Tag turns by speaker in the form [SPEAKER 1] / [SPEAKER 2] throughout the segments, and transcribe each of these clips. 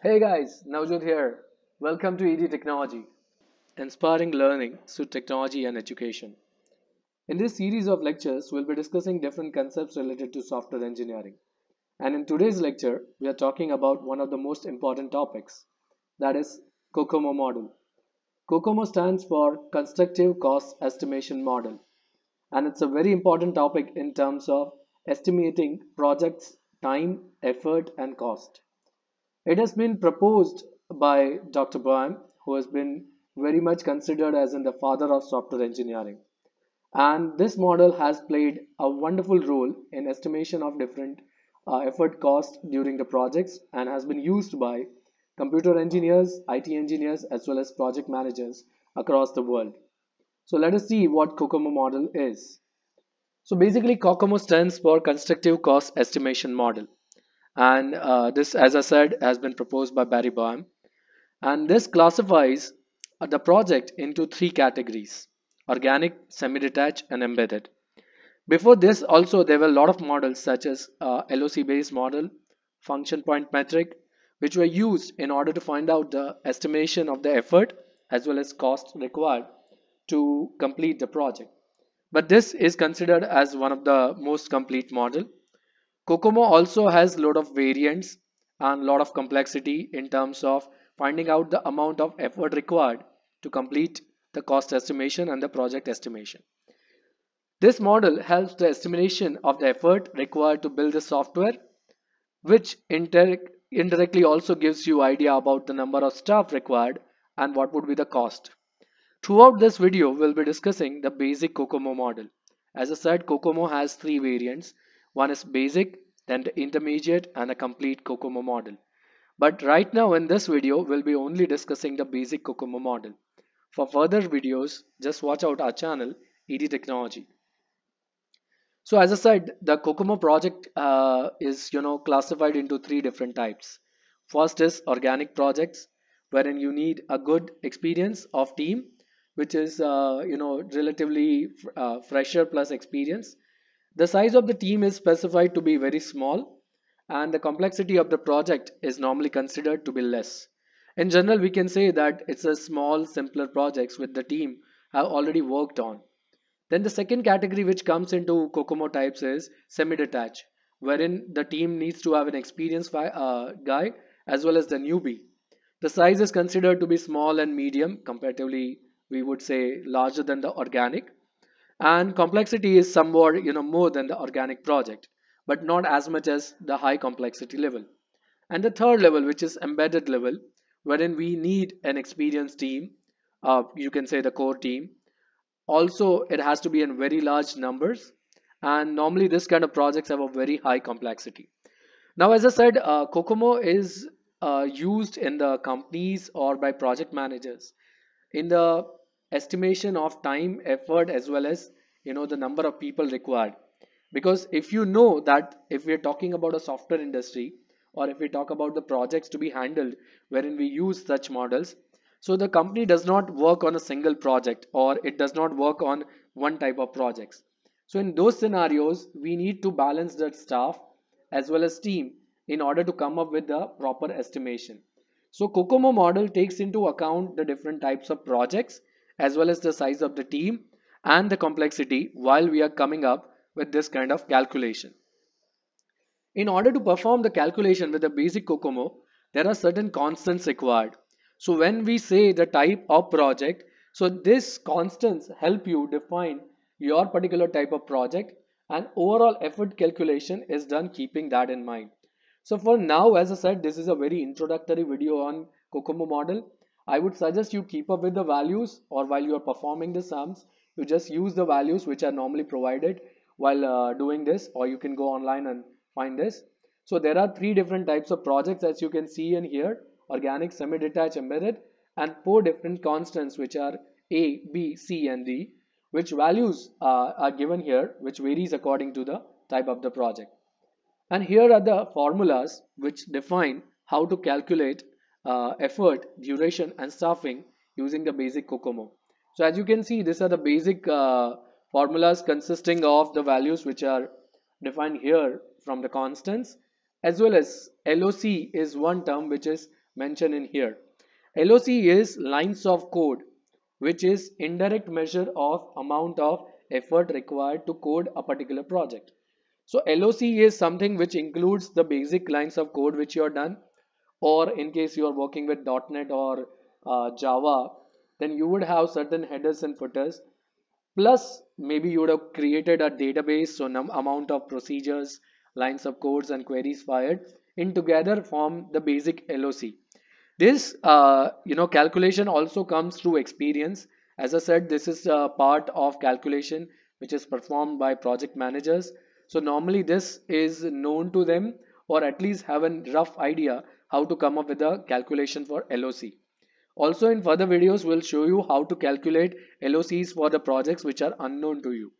[SPEAKER 1] Hey guys, Navjot here. Welcome to ED Technology, inspiring learning through technology and education. In this series of lectures, we'll be discussing different concepts related to software engineering. And in today's lecture, we are talking about one of the most important topics, that is COCOMO model. COCOMO stands for Constructive Cost Estimation Model, and it's a very important topic in terms of estimating projects' time, effort, and cost. It has been proposed by Dr. Boehm, who has been very much considered as in the father of software engineering. And this model has played a wonderful role in estimation of different uh, effort cost during the projects and has been used by computer engineers, IT engineers, as well as project managers across the world. So let us see what COCOMO model is. So basically COCOMO stands for Constructive Cost Estimation Model and uh, this as I said has been proposed by Barry Boehm and this classifies the project into three categories organic semi-detached and embedded. Before this also there were a lot of models such as uh, LOC based model function point metric which were used in order to find out the estimation of the effort as well as cost required to complete the project. But this is considered as one of the most complete model Cocomo also has a lot of variants and a lot of complexity in terms of finding out the amount of effort required to complete the cost estimation and the project estimation. This model helps the estimation of the effort required to build the software, which indirectly also gives you idea about the number of staff required and what would be the cost. Throughout this video, we'll be discussing the basic COCOMO model. As I said, COCOMO has three variants one is basic, then the intermediate and a complete COCOMO model. But right now in this video, we'll be only discussing the basic COCOMO model. For further videos, just watch out our channel, ED Technology. So as I said, the COCOMO project uh, is you know classified into three different types. First is organic projects, wherein you need a good experience of team, which is uh, you know relatively uh, fresher plus experience the size of the team is specified to be very small and the complexity of the project is normally considered to be less. In general, we can say that it's a small, simpler projects with the team have already worked on. Then the second category which comes into Cocomo types is semi-detached, wherein the team needs to have an experienced uh, guy as well as the newbie. The size is considered to be small and medium, comparatively we would say larger than the organic and complexity is somewhat you know more than the organic project but not as much as the high complexity level. And the third level which is embedded level wherein we need an experienced team uh, you can say the core team. Also it has to be in very large numbers and normally this kind of projects have a very high complexity. Now as i said uh, cocomo is uh, used in the companies or by project managers. In the estimation of time effort as well as you know the number of people required. Because if you know that if we're talking about a software industry or if we talk about the projects to be handled wherein we use such models so the company does not work on a single project or it does not work on one type of projects. So in those scenarios we need to balance the staff as well as team in order to come up with the proper estimation. So COCOMO model takes into account the different types of projects as well as the size of the team and the complexity while we are coming up with this kind of calculation. In order to perform the calculation with the basic COCOMO, there are certain constants required. So when we say the type of project, so this constants help you define your particular type of project and overall effort calculation is done keeping that in mind. So for now, as I said, this is a very introductory video on COCOMO model. I would suggest you keep up with the values or while you are performing the sums, you just use the values which are normally provided while uh, doing this or you can go online and find this. So there are three different types of projects as you can see in here, organic, semi-detached, embedded and four different constants which are A, B, C and D which values uh, are given here which varies according to the type of the project. And here are the formulas which define how to calculate uh, effort, duration and staffing using the basic COCOMO. So as you can see, these are the basic uh, formulas consisting of the values which are defined here from the constants as well as LOC is one term which is mentioned in here. LOC is lines of code which is indirect measure of amount of effort required to code a particular project. So LOC is something which includes the basic lines of code which you are done or in case you are working with .NET or uh, Java then you would have certain headers and footers plus maybe you would have created a database so amount of procedures lines of codes and queries fired in together form the basic LOC. This uh, you know calculation also comes through experience. As I said, this is a part of calculation which is performed by project managers. So normally this is known to them or at least have a rough idea how to come up with a calculation for LOC. Also in further videos we'll show you how to calculate LOCs for the projects which are unknown to you.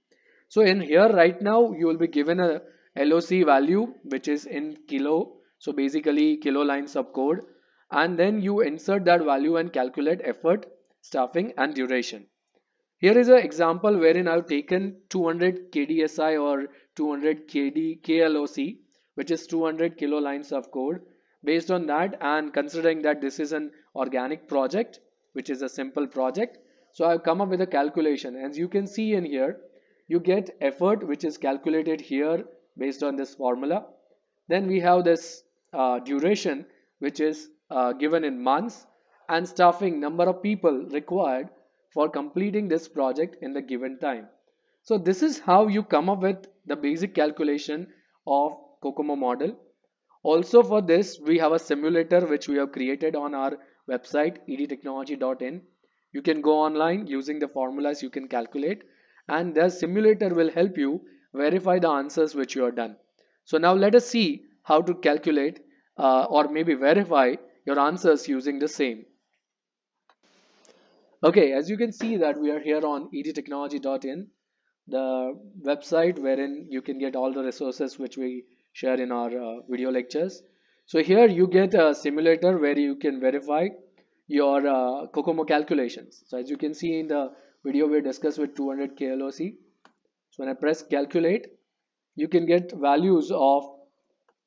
[SPEAKER 1] So in here right now you will be given a LOC value which is in kilo. So basically kilo lines of code and then you insert that value and calculate effort, staffing and duration. Here is an example wherein I've taken 200 KDSI or 200 KD KLOC which is 200 kilo lines of code. Based on that and considering that this is an organic project which is a simple project. So I've come up with a calculation as you can see in here you get effort which is calculated here based on this formula. Then we have this uh, duration which is uh, given in months and staffing number of people required for completing this project in the given time. So this is how you come up with the basic calculation of COCOMO model. Also for this we have a simulator which we have created on our website edtechnology.in. You can go online using the formulas you can calculate and the simulator will help you verify the answers which you have done. So now let us see how to calculate uh, or maybe verify your answers using the same. Okay, as you can see that we are here on edtechnology.in, the website wherein you can get all the resources which we share in our uh, video lectures. So here you get a simulator where you can verify your uh, COCOMO calculations. So as you can see in the video we discussed with 200 KLOC. So when I press calculate, you can get values of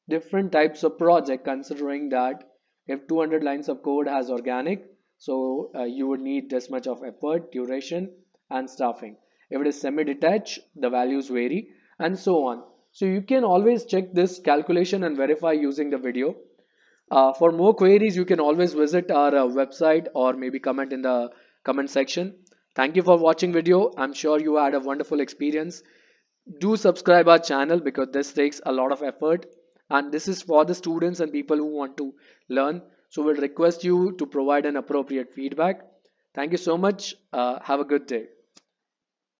[SPEAKER 1] different types of project considering that if 200 lines of code has organic so uh, you would need this much of effort duration and staffing if it is semi-detached the values vary and so on so you can always check this calculation and verify using the video. Uh, for more queries you can always visit our uh, website or maybe comment in the comment section. Thank you for watching video. I'm sure you had a wonderful experience. Do subscribe our channel because this takes a lot of effort. And this is for the students and people who want to learn. So we'll request you to provide an appropriate feedback. Thank you so much. Uh, have a good day